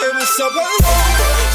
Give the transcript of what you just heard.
hear me say,